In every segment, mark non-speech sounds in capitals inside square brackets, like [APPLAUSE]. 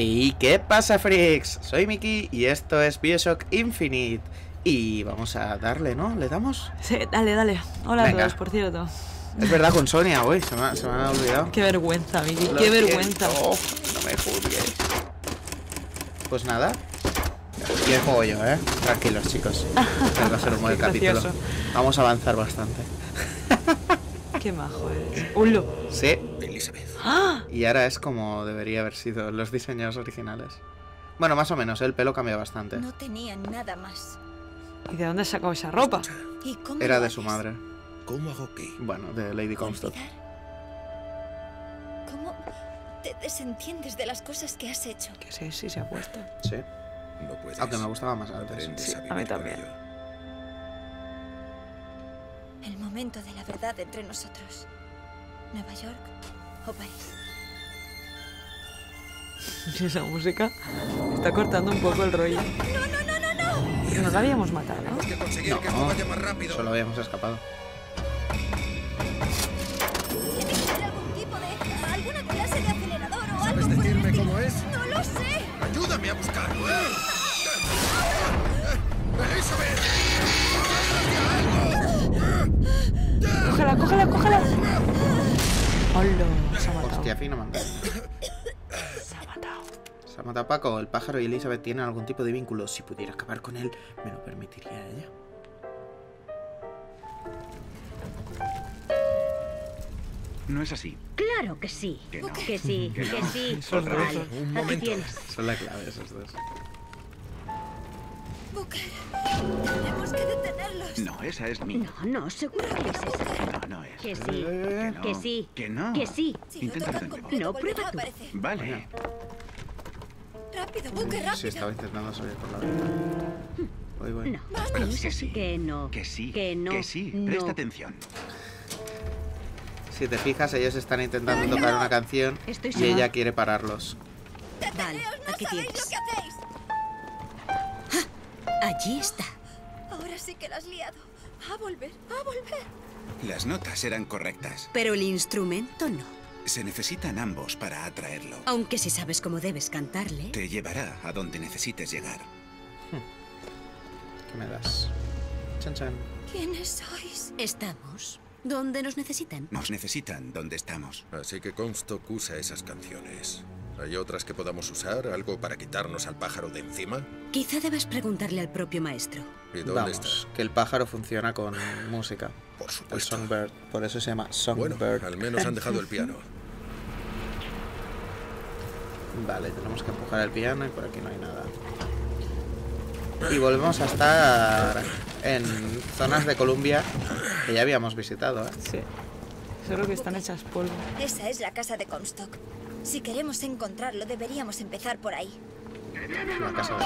¿Y qué pasa, freaks? Soy Miki y esto es Bioshock Infinite. Y vamos a darle, ¿no? ¿Le damos? Sí, dale, dale. Hola Venga. a todos, por cierto. Es verdad, con Sonia, uy, se me, se me ha olvidado. Qué vergüenza, Miki, qué siento, vergüenza. No me juzgues. Pues nada. Y el juego yo, ¿eh? Tranquilos, chicos. [LAUGHS] Un buen capítulo. Vamos a avanzar bastante. Qué majo eres. Ulo. Sí, Elizabeth. ¡Ah! [GASPS] y ahora es como debería haber sido los diseños originales. Bueno, más o menos, el pelo cambia bastante. No tenía nada más. ¿Y de dónde sacado esa ropa? ¿Y cómo Era de su madre. ¿Cómo hago qué? Bueno, de Lady Comstock. ¿Olvidar? ¿Cómo te desentiendes de las cosas que has hecho? Que sí, sí se ha puesto. Sí. No puedes. Aunque me gustaba más antes. Sí, a a mí también. El momento de la verdad entre nosotros. ¿Nueva York o París? ¿Y esa música? Está cortando un poco el rollo. ¡No, no, no, no, no! Que no la habíamos matado, ¿no? Tenemos que conseguir que esto No, vaya más rápido. solo habíamos escapado. Tiene que haber algún tipo de... alguna clase de acelerador o ¿Sabes algo decirme cómo es? ¡No lo sé! ¡Ayúdame a buscarlo! ¡Elizabeth! ¡Cógela, cógela, cógela! ¡Hola! Se ha matado. Hostia, fino manga. Se ha matado. Se ha matado Paco. El pájaro y Elizabeth tienen algún tipo de vínculo. Si pudiera acabar con él, me lo permitiría ella. No es así. Claro que sí. Que no. Que sí, Que que no. sí. Son Vale. Son la clave esos dos. Booker, tenemos que detenerlos. No, esa es mi. No, no, seguro que es esa. No, no es. Que sí. Eh, no. Que sí. Que no. Que sí. Si lo Inténtalo tocan de nuevo. completo, No, prueba tú. Vale. Rápido, Booker, rápido. Sí, estaba intentando salir por la ventana. Voy, voy. No. Vamos. Que sí. Que no. Que sí. Que no. Que sí. No. Presta atención. Si te fijas, ellos están intentando tocar una canción Estoy y ella quiere pararlos. Vale, aquí sabéis tienes. Allí está. Ahora sí que la has liado. Va a volver, va a volver. Las notas eran correctas. Pero el instrumento no. Se necesitan ambos para atraerlo. Aunque si sabes cómo debes cantarle. Te llevará a donde necesites llegar. ¿Qué me das? Chan, chan. ¿Quiénes sois? Estamos donde nos necesitan. Nos necesitan donde estamos. Así que Comstock usa esas canciones. ¿Hay otras que podamos usar? ¿Algo para quitarnos al pájaro de encima? Quizá debas preguntarle al propio maestro. ¿Y dónde Vamos, está? que el pájaro funciona con música. Por El supuesto. Songbird, por eso se llama Bueno, Songbird. al menos han dejado el piano. [LAUGHS] Vale, tenemos que empujar el piano y por aquí no hay nada. Y volvemos a estar en zonas de Columbia que ya habíamos visitado, ¿eh? Sí. Solo que están hechas polvo. Esa es la casa de Comstock. Si queremos encontrarlo, deberíamos empezar por ahí. La casa de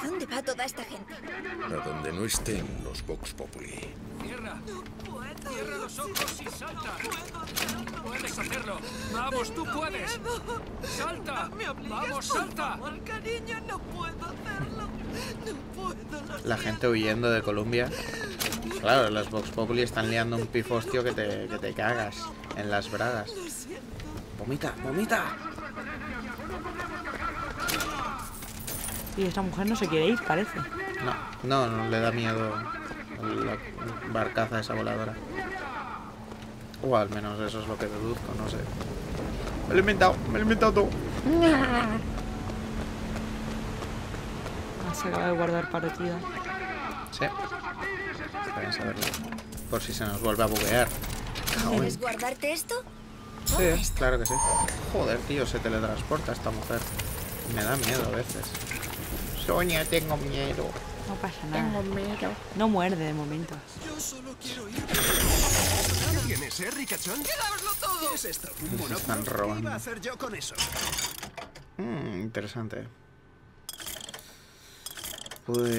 ¿A dónde va toda esta gente? A donde no estén los Vox Populi. Cierra los ojos y salta. Puedes hacerlo. Vamos, tú puedes. Salta. Vamos, salta. cariño, no puedo hacerlo. No puedo. Lo La gente huyendo de Columbia. Claro, los Vox Populi están liando un pifostio que te, que te cagas en las bragas. Vomita, vomita. Y esta mujer no se quiere ir, parece. No, no, no le da miedo la barcaza esa voladora. O al menos eso es lo que deduzco, no sé. Me lo he inventado, me lo he inventado todo. Ah, Se acaba de guardar partida. Sí. Está bien saberlo. Por si se nos vuelve a buguear. ¿Quieres guardarte esto? Sí, claro que sí. Joder, tío, se teletransporta esta mujer. Me da miedo a veces. Sonia, tengo miedo. No pasa nada. No muerde de momento. ¿Qué tienes, eh, ricachón? ¡Quedáoslo todo! ¿Qué es esto? ¿Un Nos monóculo? están ¿Qué iba a hacer yo con eso? Mm, interesante. Pues...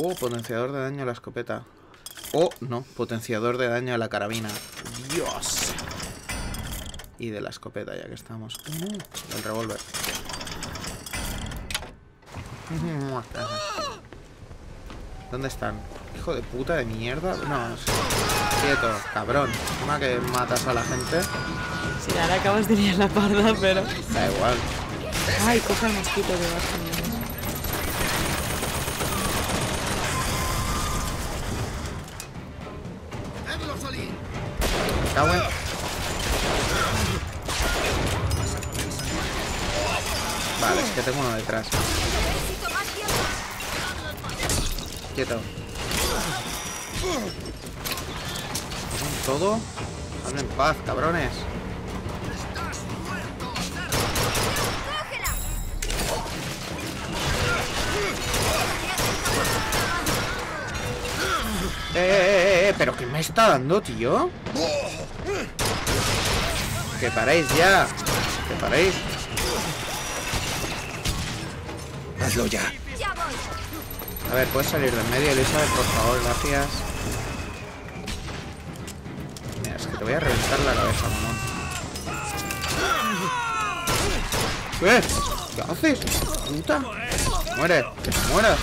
Oh, potenciador de daño a la escopeta. Oh, no, potenciador de daño a la carabina. Dios. Y de la escopeta, ya que estamos. Mm, el revólver. ¿Dónde están? Hijo de puta de mierda. No, sí. Sí, Quieto, cabrón. Una que matas a la gente, Sí, ahora acabas de liar la parda, pero... da igual. Ay, coge el mosquito que vas. Vale, es que tengo uno detrás. Quieto. Todo. Hazme en paz, cabrones. Eh, eh, eh, eh, pero ¿qué me está dando, tío? Que paréis ya. Que paréis. Hazlo ya. A ver, puedes salir del medio, Elizabeth, por favor, gracias. Mira, es que te voy a reventar la cabeza, mamón. ¿Qué? ¿Qué haces? Puta. Muere, que te mueras.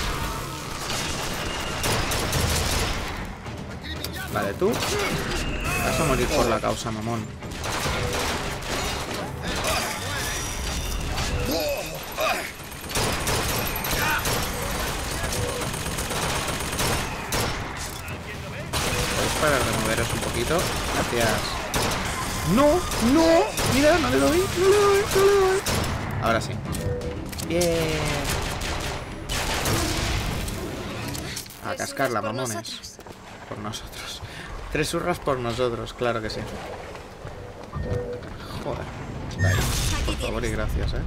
Vale, tú. Vas a morir por la causa, mamón. Gracias. ¡No! ¡No! Mira, no le doy, no le doy, no le doy. Ahora sí. Bien. A cascarla, mamones. Por nosotros. Tres hurras por nosotros, claro que sí. Joder. Por favor y gracias, eh.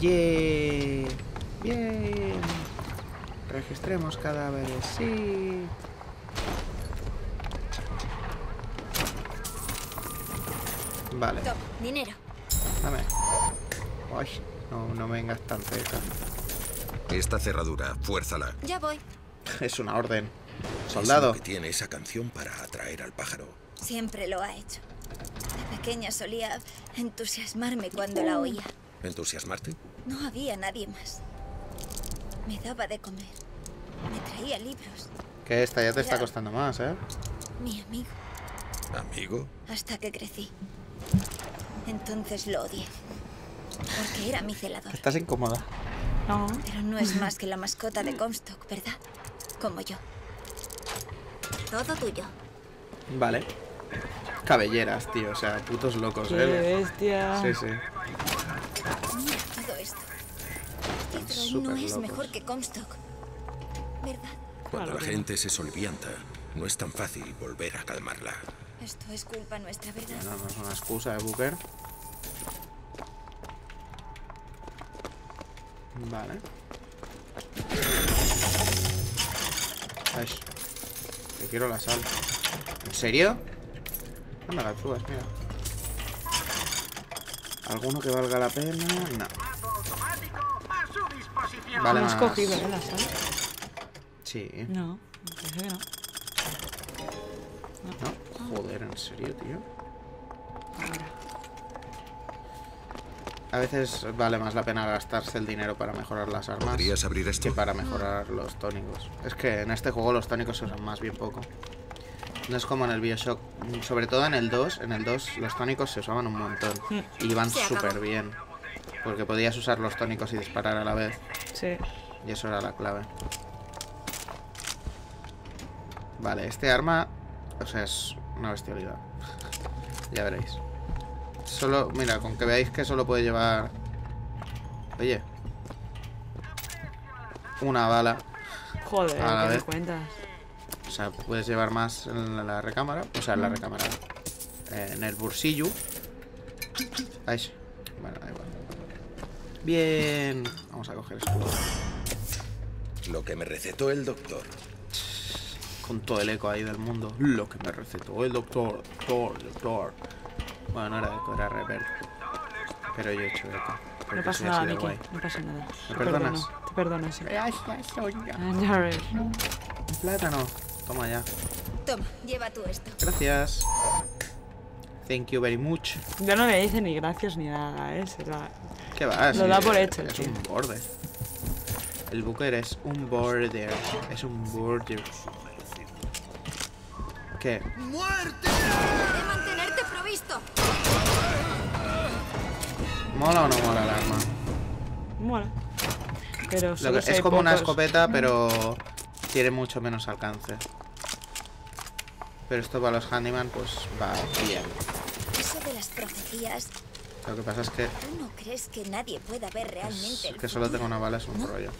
Yeah. Bien. Registremos cadáveres, sí. Vale, dinero. dame. Ay, no, no me vengas tan cerca. Esta cerradura, fuérzala. Ya voy. Es una orden. Es Soldado. lo que tiene esa canción para atraer al pájaro. Siempre lo ha hecho. De pequeña solía entusiasmarme cuando la oía. ¿Entusiasmarte? No había nadie más. Me daba de comer. Me traía libros. Que esta ya te está Ya. costando más, ¿eh? Mi amigo. ¿Amigo? Hasta que crecí. Entonces lo odié. Porque era mi celador. Estás incómoda. No. Pero no es más que la mascota de Comstock, ¿verdad? Como yo. Todo tuyo. Vale. Cabelleras, tío. O sea, putos locos, Qué ¿eh? bestia. Sí, sí. Mira todo esto. No es locos. mejor que Comstock. ¿Verdad? Cuando la gente se solvianta, no es tan fácil volver a calmarla. Esto es culpa nuestra, ¿verdad? No, no es una excusa, ¿eh, Booker? Vale. Ay, que quiero la sal. ¿En serio? No me la subas, mira. ¿Alguno que valga la pena? No. Vale ¿No has cogido, eh, la sal? Sí. No, parece que no. Serio, tío? A veces vale más la pena gastarse el dinero para mejorar las armas ¿Podrías abrir que esto? para mejorar los tónicos. Es que en este juego los tónicos se usan más bien poco. No es como en el Bioshock. Sobre todo en el 2. En el 2 los tónicos se usaban un montón. Y iban Se acabó. súper bien. Porque podías usar los tónicos y disparar a la vez. Sí. Y eso era la clave. Vale, este arma, o sea, es una bestialidad. ya veréis. Solo, mira, con que veáis que solo puede llevar... Oye. Una bala. Joder, A la ¿qué me vez. cuentas? O sea, puedes llevar más en la recámara. O sea, en la recámara. eh, en el bolsillo. Ay, sí. Bueno, da igual. Bien. Vamos a coger escudo. Lo que me recetó el doctor. Con todo el eco ahí del mundo. Lo que me recetó el doctor. Doctor, doctor. Bueno, no era eco, era reverb. Pero yo he hecho eco. No pasa nada, guay. No pasa nada. Te perdonas? Te perdono, sí. Ya. Ah. Un plátano. Toma ya. Toma, lleva tú esto. Gracias. Thank you very much. Ya no le dice ni gracias ni nada, ¿eh? ¿Qué va? Lo Sí, da por hecho Es tío. un border. El Booker es un border. Es un border. ¿Qué? Mantenerte provisto. ¿Mola o no mola el arma? Mola. Pero Lo que- es como una escopeta, pero tiene mucho menos alcance. Pero esto para los handyman, pues va bien. Eso de las profecías, Lo que pasa es que, ¿tú no crees que nadie pueda ver realmente el que solo tengo una bala es un rollo.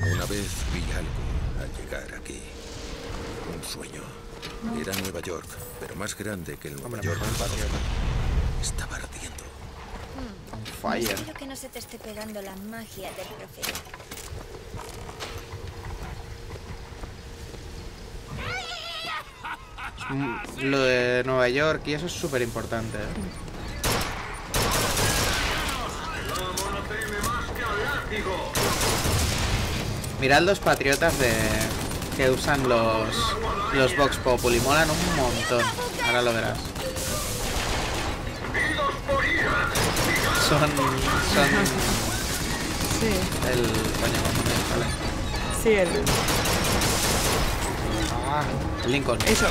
Una vez vi algo al llegar aquí. Un sueño. Era Nueva York, pero más grande que el Nueva Hombre, York. Estaba ardiendo. Fire. espero que no se te esté pegando la magia del profeta. Lo de Nueva York y eso es súper importante. Mirad los patriotas de que usan los los Vox Populi, molan un montón. Ahora lo verás. Son son Sí, el coño, ¿cómo me sale? sí, el... Ah, el Lincoln. Eso.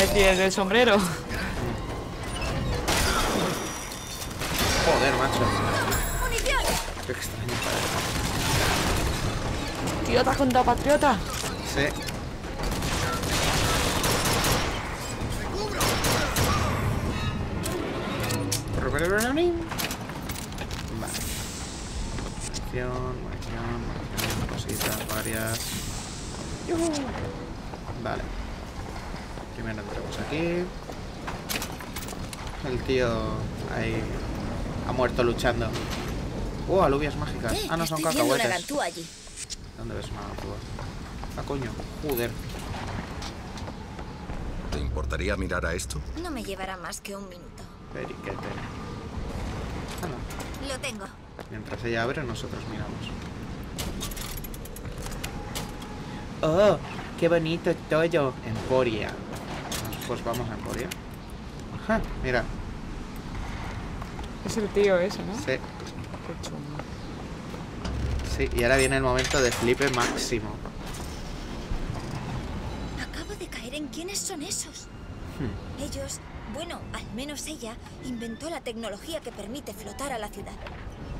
El del sombrero. Joder, macho. Qué extraño parece. Patriota contra patriota. Sí. Vale. Munición, munición, cositas varias. Vale. Primero entramos aquí. El tío ahí ha muerto luchando. ¡Uh, alubias mágicas! ¿Qué? Ah, no, son cacahuetes. allí. ¿Dónde ves una ganzúa? Ah, coño. Joder. ¿Te importaría mirar a esto? No me llevará más que un minuto. Periquete. Ah, no. Lo tengo. Mientras ella abre, nosotros miramos. ¡Oh! ¡Qué bonito todo! Emporia. Pues vamos a Emporia. Ajá, mira. Es el tío ese, ¿no? Sí, Qué chungo. Sí. Y ahora viene el momento de flipe máximo. Acabo de caer en quiénes son esos. Hmm. Ellos, bueno, al menos ella, inventó la tecnología que permite flotar a la ciudad.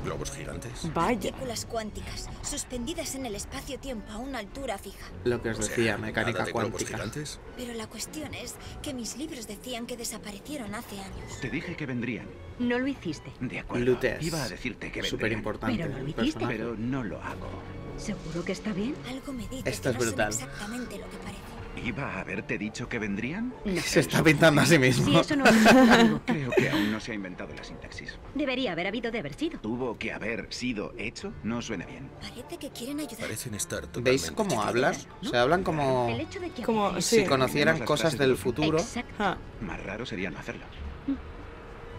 ¿Globos gigantes? Vaya. Partículas cuánticas, suspendidas en el espacio-tiempo a una altura fija. Lo que os O sea, decía, ¿nada mecánica de globos cuántica. gigantes? Pero la cuestión es que mis libros decían que desaparecieron hace años. Te dije que vendrían. No lo hiciste. De acuerdo. Lutes. Iba a decirte que vendrían. Súper importante. Pero no lo hiciste. personaje. Pero no lo hago. ¿Seguro que está bien? Algo me dice Esto que es no son brutal. exactamente lo que parece. ¿Iba a haberte dicho que vendrían? No. Se está pintando a sí mismo. Si eso no es [LAUGHS] Creo que aún no se ha inventado la sintaxis. debería haber habido de haber sido. ¿Tuvo que haber sido hecho? No suena bien. Parece que quieren ayudar. Parecen estar ¿Veis cómo hablan? chiflados. Se hablan como El hecho de que Como- sí. si conocieran cosas del futuro. Exacto. Ah, Más raro sería no hacerlo.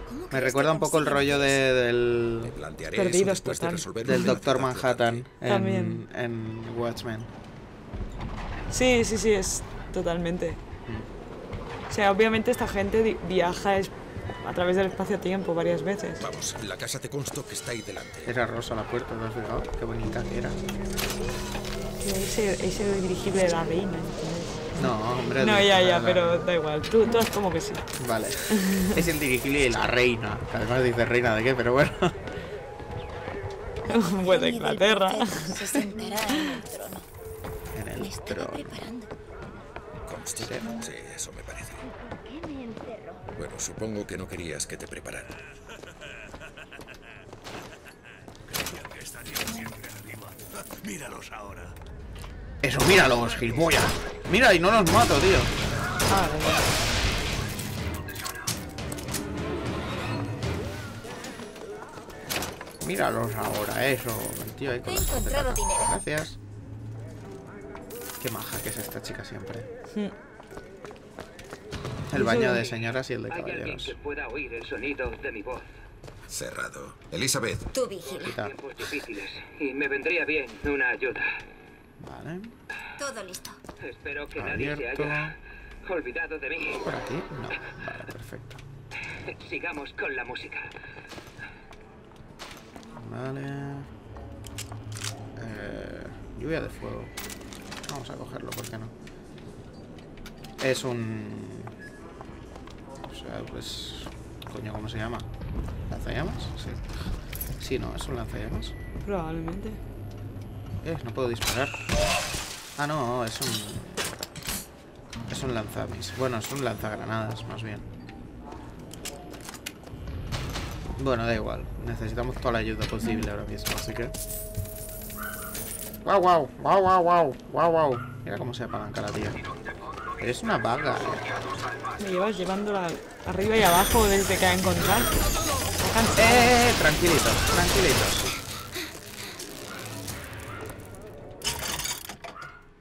¿Cómo Me recuerda un poco el rollo de- del, Perdidos de resolver del Doctor Manhattan en, en Watchmen. Sí, sí, sí, es totalmente. O sea, obviamente esta gente viaja es- a través del espacio-tiempo varias veces. Vamos, la casa te consto que está ahí delante. Era rosa la puerta, ¿te has fijado? Qué bonita que era. Ese, ese dirigible de la reina. ¿entiendes? No, hombre. No, ya, ya, la- pero da igual. Tú, tú haz como que sí. Vale. [LAUGHS] es el dirigible de la reina. Que además dice reina de qué, pero bueno. [LAUGHS] Pues del Inglaterra. [LAUGHS] Se sentará en el trono. El trono. preparando. Conste. Sí, eso me parece. ¿Por qué me encerró? Bueno, supongo que no querías que te preparara. Míralos ahora. Eso, míralos, gilipollas. Mira, y no los mato, tío. Ah. Míralos ahora, eso. Tío ahí con He las encontrado cajas. dinero. Gracias. Qué maja que es esta chica siempre. Hmm. El baño de señoras y el de caballeros. que pueda oír el sonido de mi voz. Cerrado. Elizabeth, Tú vigila. Quita. Tiempos difíciles y me vendría bien una ayuda. Vale. Todo listo. Espero que nadie se haya olvidado de mí. ¿Por aquí? No. Vale, perfecto. Sigamos con la música. Vale. Eh, lluvia de fuego. Vamos a cogerlo, ¿por qué no? Es un... O sea, pues... Coño, ¿cómo se llama? ¿Lanzallamas? Sí. Sí, no, es un lanzallamas. Probablemente. Eh, no puedo disparar. Ah, no, es un... Es un lanzamis. Bueno, es un lanzagranadas, más bien. Bueno, da igual. Necesitamos toda la ayuda posible ahora mismo, así que... ¡Guau, guau! ¡Guau, guau, guau! ¡Guau, guau! Mira cómo se apalanca la tía. Eres una vaga, eh. Me llevas llevándola arriba y abajo desde que ha encontrado. ¡Eh! Tranquilitos, tranquilitos.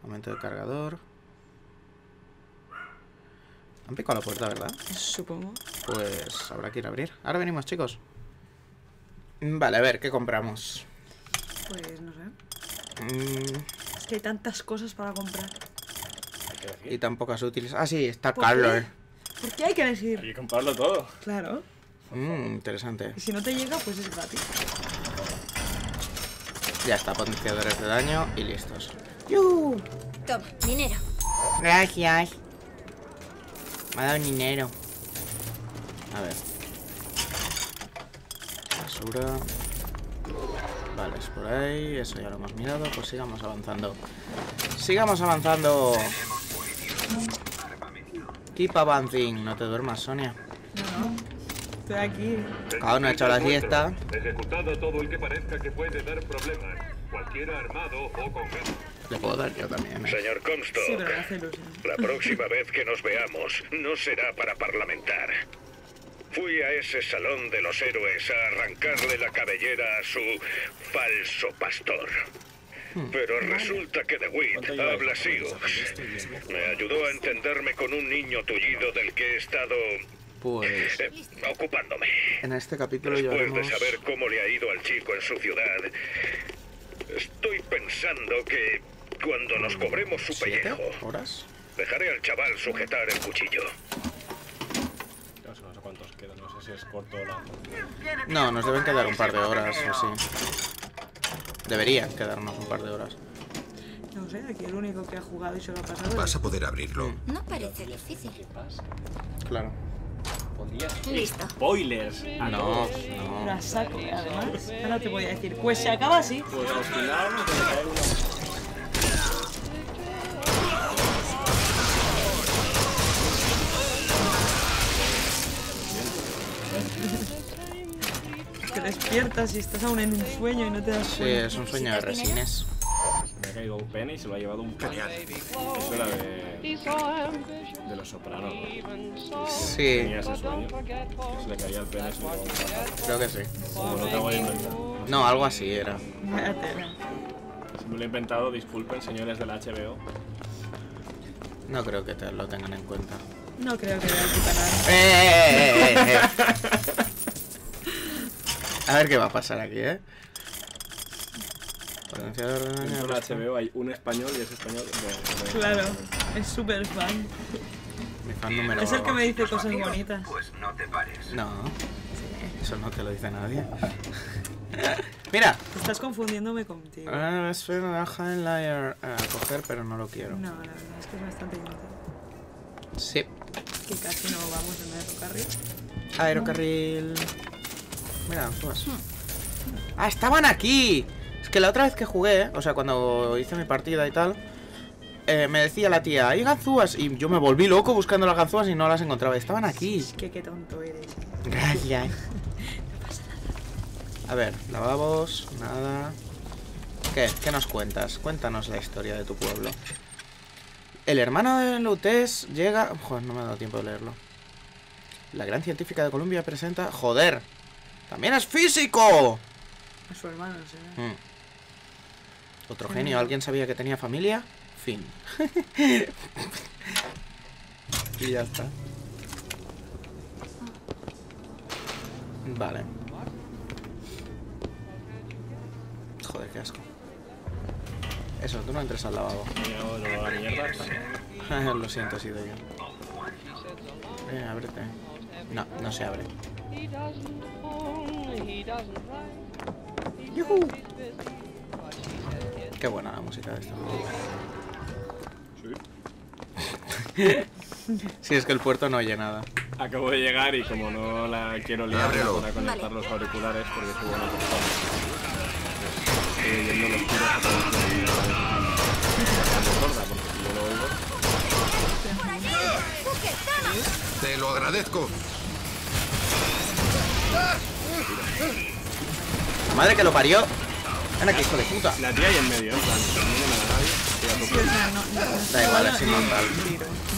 Momento de cargador. Han picado la puerta, ¿verdad? Supongo. Pues habrá que ir a abrir. Ahora venimos, chicos. Vale, a ver, ¿qué compramos? Pues no sé. Mm, Es que hay tantas cosas para comprar. y tan pocas útiles. Ah, sí, está ¿Por Carlos. ¿Por qué hay que elegir? Hay que comprarlo todo. Claro. Mmm, interesante. Y si no te llega, pues es gratis. Ya está, potenciadores de daño y listos. Toma, dinero. Gracias. Me ha dado dinero. A ver. Basura. Vale, es por ahí. Eso ya lo hemos mirado. Pues sigamos avanzando. Sigamos avanzando. Keep advancing. No te duermas, Sonia. No, no. Estoy aquí. Cada uno ha hecho la siesta. Ejecutado todo el que parezca que puede dar problemas. Cualquiera armado o con. Le puedo dar yo también. ¿eh? Señor Comstock, Sí, pero me hace ilusión. la próxima vez que nos veamos no será para parlamentar. Fui a ese salón de los héroes a arrancarle la cabellera a su falso pastor. Pero resulta que DeWitt habla Sioux. Me ayudó a entenderme con un niño tullido del que he estado Pues eh, ocupándome. en este capítulo Después de saber cómo le ha ido al chico en su ciudad, estoy pensando que cuando nos cobremos su ¿Siete pellejo, horas? dejaré al chaval sujetar el cuchillo. No sé, no sé cuántos quedan, no sé si es corto o largo. No, nos deben quedar un par de horas o así. Deberían quedarnos un par de horas. No sé, aquí el único que ha jugado y se lo ha pasado. Vas a poder abrirlo. No parece difícil. Claro. Listo. Spoilers. a No, no. a saco, además. Ahora te voy a decir, pues se acaba así. Pues al final despiertas y estás aún en un sueño y no te das Sí, cuenta. es un sueño de resines. Me ha caído un pene y se lo ha llevado un pene. Eso era de. de los sopranos. ¿no? Sí, Tenía ese sueño. Que se le caía el pene y se lo llevaba un creo que sí. Como no algo así era. Si me lo he inventado, disculpen, señores del HBO. No creo que te lo tengan en cuenta. No creo que vea tu canal. ¡Eh, eh, eh, eh, eh! [LAUGHS] A ver qué va a pasar aquí, ¿eh? Potenciador de daño. Dentro del HBO hay un español y ese español. de- de- Claro, es súper fan. Mi fan número Es el que me dice cosas bonitas. Pues no te pares. No, eso no te lo dice nadie. [LAUGHS] Mira. Estás confundiéndome contigo. Ah, es una highlighter a coger, pero no lo quiero. No, la verdad es que es bastante inútil. Sí. Que casi no vamos en el carril. Aerocarril. Mira, subas. Ah, estaban aquí. Es que la otra vez que jugué, o sea, cuando hice mi partida y tal, eh, me decía la tía, hay ganzúas. Y yo me volví loco buscando las ganzúas y no las encontraba. Estaban aquí. Es que qué tonto eres. Gracias. [LAUGHS] A ver, lavabos, nada. ¿Qué? ¿Qué nos cuentas? Cuéntanos la historia de tu pueblo. El hermano de Lutes llega... Joder, no me ha dado tiempo de leerlo. La gran científica de Columbia presenta... ¡Joder! ¡También es físico! A su hermano, sí. Mm. Otro genio. ¿Alguien sabía que tenía familia? Fin. [LAUGHS] y ya está. Vale. Joder, qué asco. Eso, tú no entres al lavabo. Yo [LAUGHS] mierda. Lo siento, he sido yo. Eh, ábrete. No, no se abre. ¡Yujú! Qué buena la música de esto. [LAUGHS] Sí, es que el puerto no oye nada. Acabo de llegar y como no la quiero liar, voy a conectar los auriculares porque subo la persona. Estoy oyendo los tiros a través de mi bastante sorda, porque si yo lo oigo, Te lo agradezco. La madre que lo parió. Ven aquí, hijo de puta. la tía ahí en medio, en plan, no me da nadie, igual, es inmortal.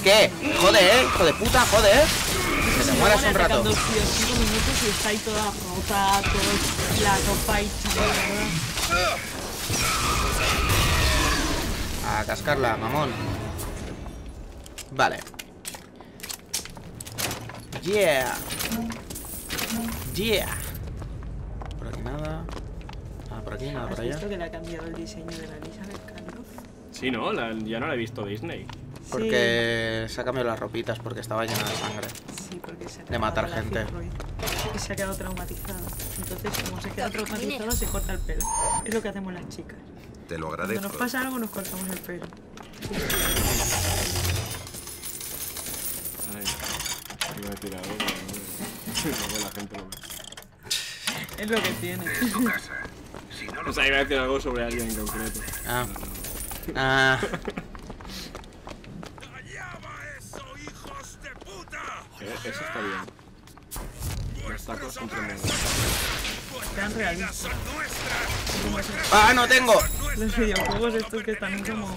¿Qué? Jode, eh, hijo de puta, jode, eh. Que te mueras un rato. Atacando, tío, cinco minutos y está ahí toda rota, todo la ropa y tirada. A cascarla, mamón. Vale. Yeah. Yeah. Por aquí nada. Ah, por aquí, nada, por ¿Has allá. visto que le ha cambiado el diseño de la Elizabeth Carlos? Sí, ¿no? La- ya no la he visto Disney. Porque se ha cambiado las ropitas porque estaba llena de sangre. Sí, porque se ha De matar gente. Y se ha quedado traumatizada. Entonces, como se queda traumatizada, se corta el pelo. Es lo que hacemos las chicas. Te lo Cuando agradezco. nos pasa algo, nos cortamos el pelo. Ay, a decir algo, pero luego la gente lo ve. Es lo que tiene. O sea, iba a decir algo sobre alguien en concreto. Ah. [LAUGHS] Ah. Eh, Eso está bien. Los tacos son tremendos. Quedan realistas. ¡Ah, no tengo! Los videojuegos estos que están como...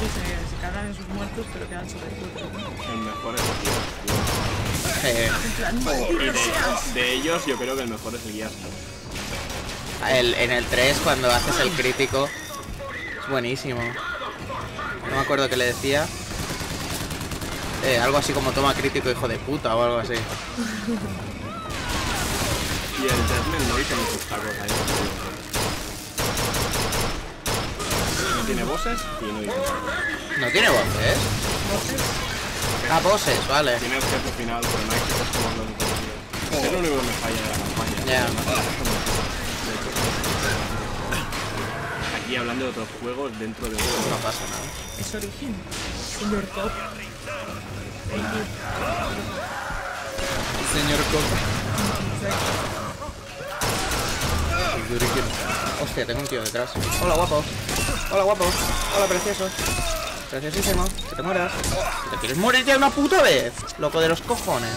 Sé, se, se cagan en sus muertos, pero quedan sobre todo. El mejor es Eh, Y maldito seas. de, de ellos, yo creo que el mejor es el Gears. el- en el 3, cuando haces el crítico, es buenísimo. No me acuerdo qué le decía. Eh, algo así como toma crítico, hijo de puta, o algo así. Y el Deathman no hizo muchos tacos ahí. No tiene bosses y no hizo tacos. ¿No tiene voces? Ah, voces, vale. Tiene el jefe final, pero no hay jefes como los anteriores. Es lo único que me falla de la campaña. Ya. Aquí hablando de otros juegos dentro de No pasa nada. Es origen. Undercop. Señor Coca. Hostia, tengo un tío detrás. Hola, guapo. Hola, guapo. Hola, precioso. Preciosísimo. Que te mueras. ¿Te quieres morir ya una puta vez? Loco de los cojones.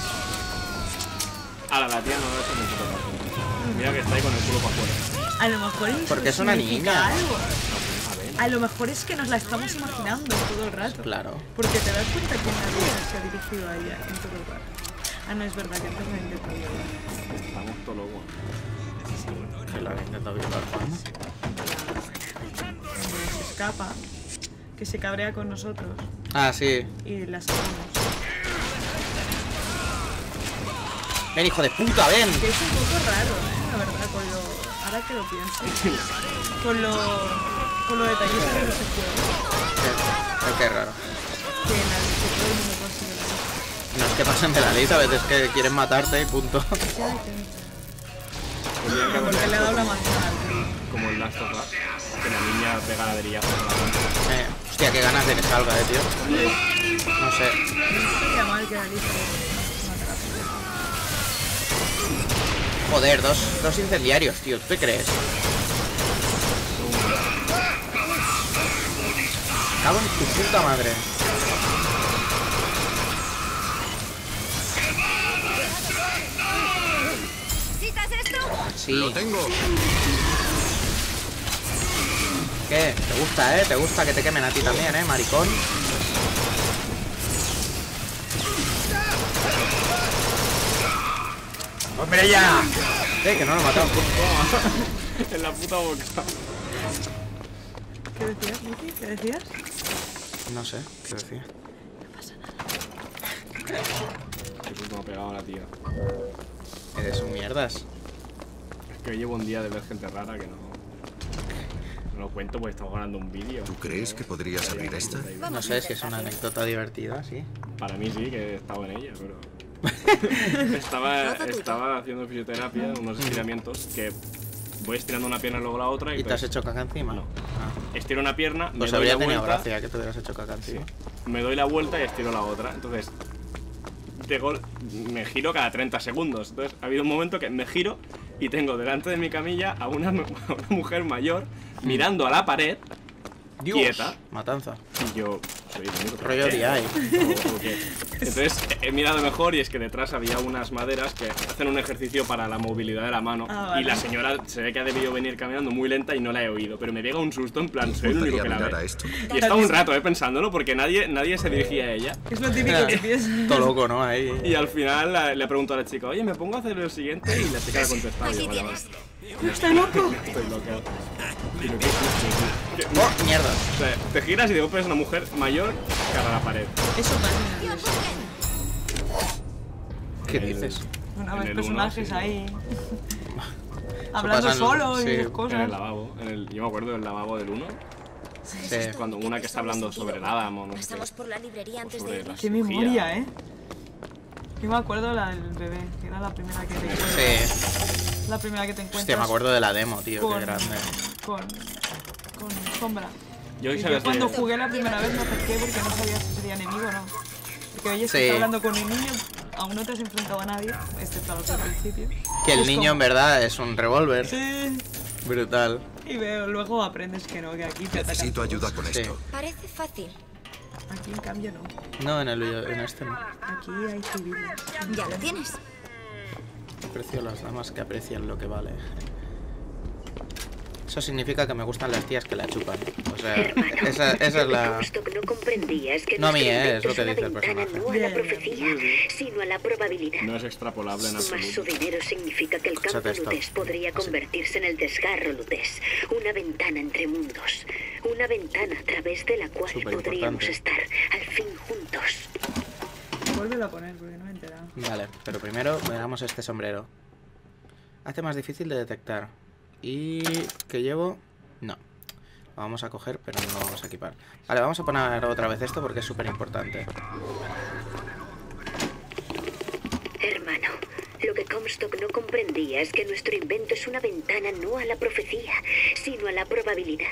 Ahora la tía no ha hecho caso. Mira que está ahí con el culo para afuera. A lo mejor incluso Porque es una niña. algo. A lo mejor es que nos la estamos imaginando todo el rato. Claro. Porque te das cuenta que nadie se ha dirigido a ella en todo el rato. Ah, no, es verdad que antes me intentado violar. Estamos todo locos. Que la había intentado violar, escapa, que se cabrea con nosotros Ah, sí. y la sacamos. Ven, hijo de puta, ven. Que es un poco raro, ¿eh? La verdad, con lo... Ahora que lo pienso. Con lo... Con lo detallista de ese juego. Qué, qué raro. Que, la, que todo el mundo consigue la No es que pasen de la lista, a veces que quieren matarte y punto. Que [LAUGHS] Porque le ha dado la manzana. Como el Last of Us. Que la niña pega la gente. Eh, hostia, qué ganas de que salga, eh, tío. No sé. No mal que la. Joder, dos, dos incendiarios, tío. ¿Tú qué crees? Cago en tu puta madre. Sí. Lo tengo. ¿Qué? ¿Te gusta, eh? ¿Te gusta que te quemen a ti también, eh, maricón? ¡Hombre, ya! Eh, que no lo he matado. [LAUGHS] en la puta boca. ¿Qué decías, Miki? ¿Qué decías? No sé, ¿qué decía? Qué puto me ha pegado a la tía. Eres un mierdas. Es que hoy llevo un día de ver gente rara que no. Lo cuento porque estamos grabando un vídeo. ¿Tú crees que podrías abrir esta? No sé si es una anécdota divertida, sí. Para mí sí, que he estado en ella, pero. [LAUGHS] estaba, estaba haciendo fisioterapia, unos estiramientos que voy estirando una pierna y luego la otra. Y, ¿Y te has hecho caca encima? No. estiro una pierna, me Pues doy la vuelta, gracia que te hubieras hecho caca encima. me doy la vuelta y estiro la otra. Entonces, de gol, me giro cada 30 segundos. Entonces, ha habido un momento que me giro y tengo delante de mi camilla a una, [LAUGHS] a una mujer mayor mirando a la pared, Dios, quieta. matanza. Y yo soy el único Rollo. [LAUGHS] ¿O qué? Entonces he mirado mejor y es que detrás había unas maderas que hacen un ejercicio para la movilidad de la mano. Ah, vale. Y la señora se ve que ha debido venir caminando muy lenta y no la he oído. Pero me pega un susto en plan, soy el único que la ve. esto. Y estaba un rato eh, pensándolo porque nadie, nadie se dirigía a ella. Es lo típico que [LAUGHS] piensas. Todo loco, ¿no? Ahí. Y al final la- le pregunto a la chica, oye, ¿me pongo a hacer lo siguiente? Y la chica le ha contestado. y yo, vale, ¡Estoy loco! Estoy loco. Y lo que es- que- ¡Oh, mierda! O sea, te giras y de golpe es una mujer mayor cara a la pared. Eso pasa. ¿Qué El- dices? Una vez personajes uno, sí. ahí. [LAUGHS] Hablando solo sí. y En el cosas. lavabo. En el, yo me acuerdo del lavabo del 1. Sí. Cuando una que está hablando sobre el Adam o no Pasamos por la librería antes de irnos. Qué memoria, ¿eh? Yo me acuerdo la del bebé, que era la primera que te. Sí. La primera que te encuentras. Hostia, me acuerdo de la demo, tío. con, Qué grande. Con, con sombra. Yo Y yo cuando de- jugué la primera vez me acerqué porque no sabía si sería enemigo o no. Porque oyes Sí. que está hablando con un niño, aún no te has enfrentado a nadie, excepto a los del principio. Que el Es niño en como- verdad es un revólver. Sí. Brutal. Y veo, luego aprendes que no, que aquí te atacan. Necesito ayuda con Sí. esto. Parece fácil. Aquí en cambio no. No, en, el, en este no. Aquí hay civiles. Ya lo tienes. Aprecio a las damas que aprecian lo que vale. Eso significa que me gustan las tías que la chupan. O sea, [LAUGHS] esa, esa es la... No a mí, eh, es lo que dice el personaje. no a Ya, la ya, ya. profecía, sino a la probabilidad. No es extrapolable en Más su absoluto. dinero significa que el campo lutés podría convertirse en el desgarro lutés, una ventana entre mundos, una ventana a través de la cual podríamos estar al fin juntos. Vuélvelo a poner porque Vale, pero primero veamos este sombrero. Hace más difícil de detectar. Y... ¿Qué llevo? No. Vamos a coger, pero no lo vamos a equipar. Vale, vamos a poner otra vez esto porque es súper importante. Hermano, lo que Comstock no comprendía es que nuestro invento es una ventana no a la profecía, sino a la probabilidad.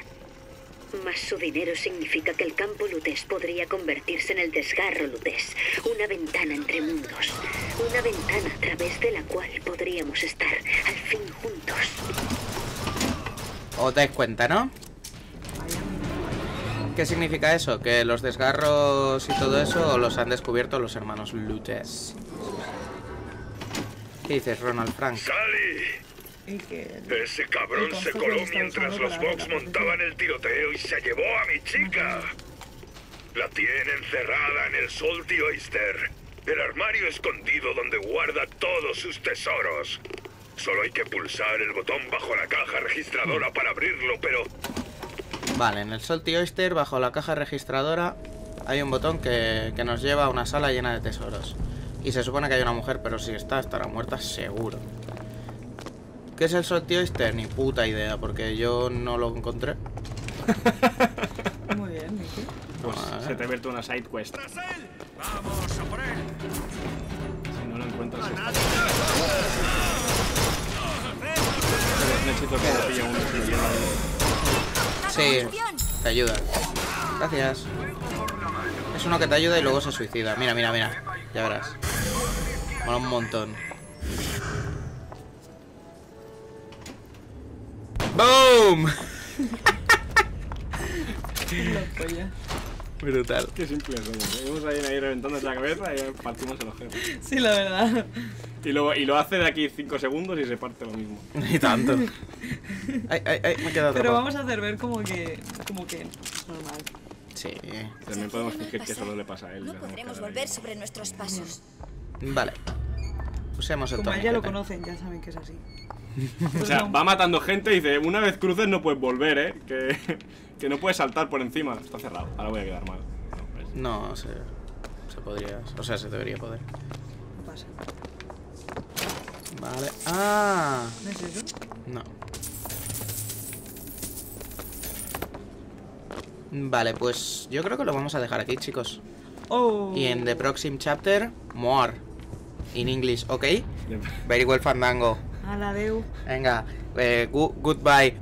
Más su dinero significa que el campo lutés podría convertirse en el desgarro lutés, una ventana entre mundos, una ventana a través de la cual podríamos estar al fin juntos. ¿Os dais cuenta, no? ¿Qué significa eso? Que los desgarros y todo eso los han descubierto los hermanos Lutes. ¿Qué dices, Ronald Frank? ¡Sally! Y que... Ese cabrón se coló mientras los Vox montaban el tiroteo y se llevó a mi chica. La tiene encerrada en el Salty Oyster, el armario escondido donde guarda todos sus tesoros. Solo hay que pulsar el botón bajo la caja registradora para abrirlo, pero Vale, en el Salty Oyster, bajo la caja registradora, hay un botón que, que nos lleva a una sala llena de tesoros. Y se supone que hay una mujer, pero si está, estará muerta seguro. ¿Qué es el Salty Oyster? Ni puta idea, porque yo no lo encontré. Muy bien, Miki. Pues Ah. se te ha abierto una side quest. ¡Vamos a por él! Si no lo encuentras, necesito que me pille uno. Sí, te ayuda. Gracias. Es uno que te ayuda y luego se suicida. Mira, mira, mira. Ya verás. Mola un montón. ¡Boom! Brutal. Qué simple somos. ¿eh? Vamos ahí, ahí reventando la cabeza y partimos el ojero. Sí, la verdad. Y, luego, y lo hace de aquí 5 segundos y se parte lo mismo. [LAUGHS] Ni tanto. Ay, ay, ay, me he quedado Pero atrapado. vamos a hacer ver como que... Como que es normal. Sí. También podemos fingir que solo le pasa a él. No podremos volver sobre nuestros pasos. Vale. Usemos el Como a ella lo conocen, ya saben que es así. O sea, va matando gente y dice, una vez cruces no puedes volver, ¿eh? Que, que no puedes saltar por encima. Está cerrado. Ahora voy a quedar mal. No, No, se, se podría. O sea, se debería poder. No pasa. Vale. Ah. ¿No es eso? No. Vale, pues yo creo que lo vamos a dejar aquí, chicos. Oh. Y en the próximo chapter, more. In English, ¿ok? Very well, Fandango. La deu. Venga, eh, gu- goodbye.